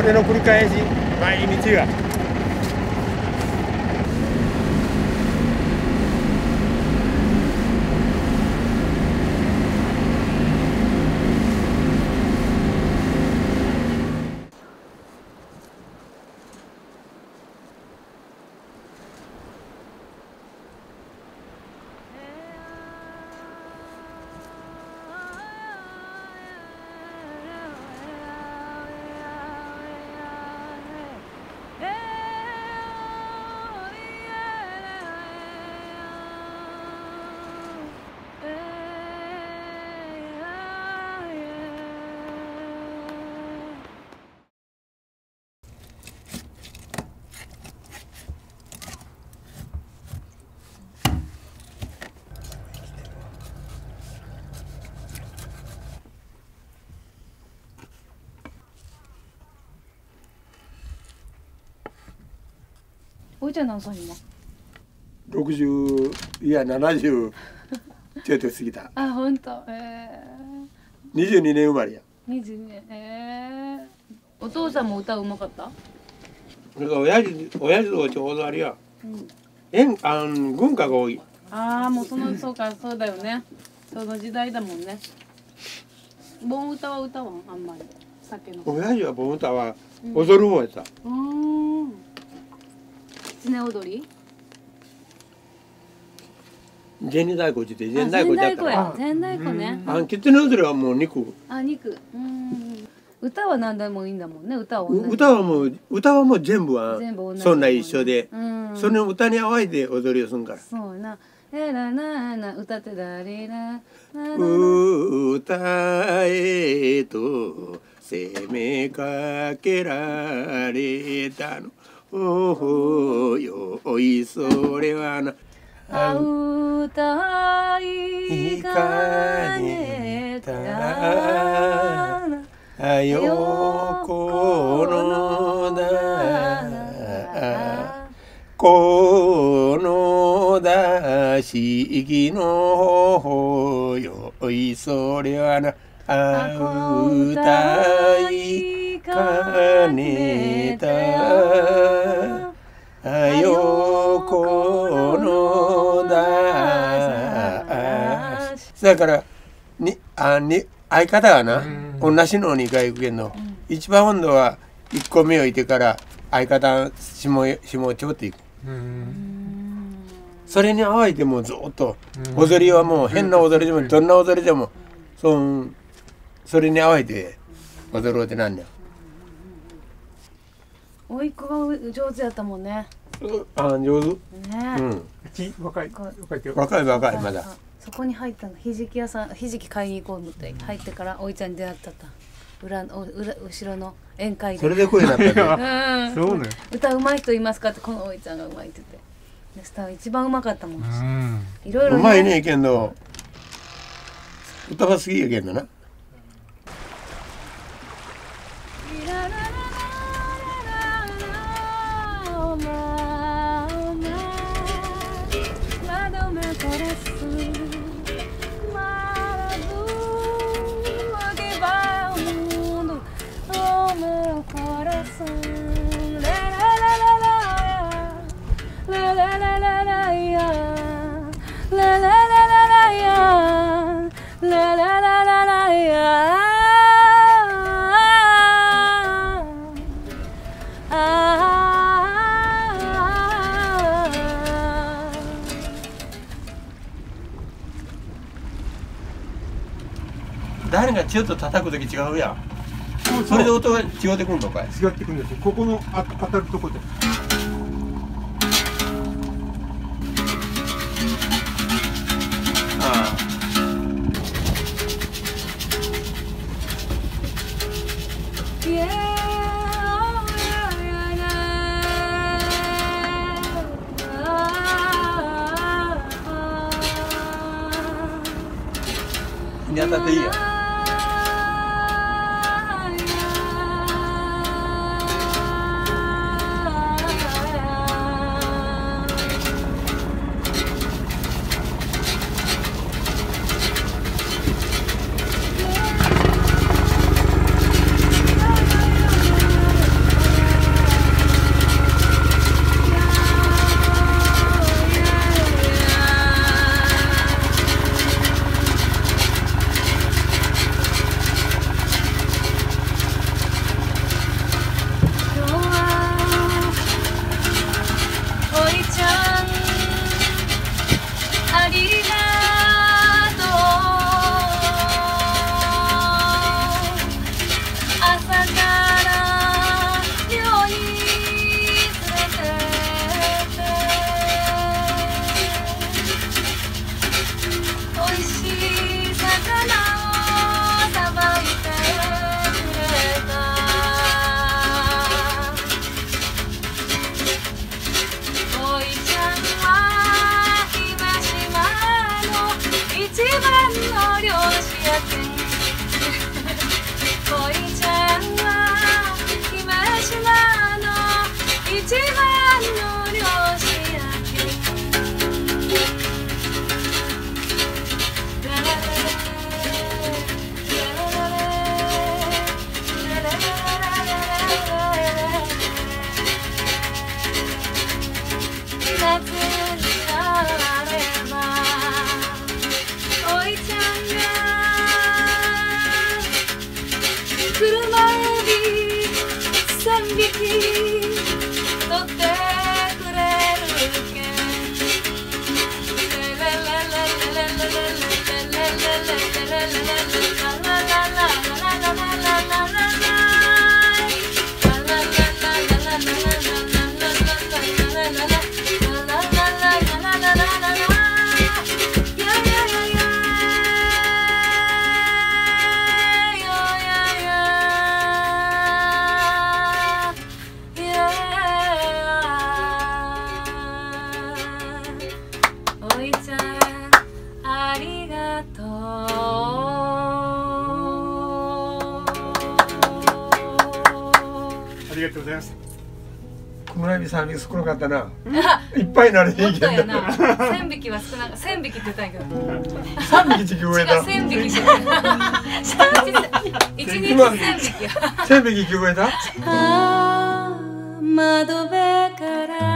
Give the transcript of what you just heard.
これの繰り返し毎日が。おいちゃん何歳今60いや70ちょっと過ぎた。あ本当え22年生まれや。えー、22年。えー、お父さんも歌うまかった？だから親父親父とちょうどあれや。うん演あん軍歌が多い。ああもうそのそうかそうだよね。その時代だもんね。盆歌は歌わん？あんまり。酒の。親父は盆歌は踊る方やった、うーん狐踊り？銭太鼓って言ってあ銭太鼓だったらや。銭太鼓ね。あん狐踊りはもう肉。あ肉。うん。歌は何でもいいんだもんね歌は歌はもう歌はもう全部は全部同じそんな一緒で、うん。その歌に合わせて踊りをするから。そうやな「えらなな歌ってだれなななな。歌えと攻めかけられたのおおよおいそれはな。あ歌いかねたなあよこのだこのだしぎのほよ。いそれはな。あ歌いだからにあに相方がな同じの2回行くけんの、一番温度は1個目をいてから相方下へ下をちょっと行く。それに合わせてもうずっと踊りはもう変な踊りでもどんな踊りでもそんそれに合わせて踊ろうってなんねんおいっ子が上手やったもんね。あ上手。ねうんち若い若いけど若い若いまだ。あそこに入ったの。ひじき屋さんひじき買いに行こう思って入ってからおいちゃんに出会ったった裏のお裏後ろの宴会で。それで声になった んでうん。そうね。歌うまい人いますかってこのおいちゃんがうまいって言って。でスター一番うまかったもん。うん。いろいろうまいねけんど歌が好きやけんどながちょっと叩く時違うやん。そうそれで音が違ってくんのかい。違ってくるんですよ。ここのあ当たるとこで。ああ。日に当たっていいや Kırılan bir sen bitir 三匹少なかったな。いっぱいなれへんけど。千匹は少なか千匹って言ったんやけど。匹地球植えた。千匹じ日匹千匹地球窓辺から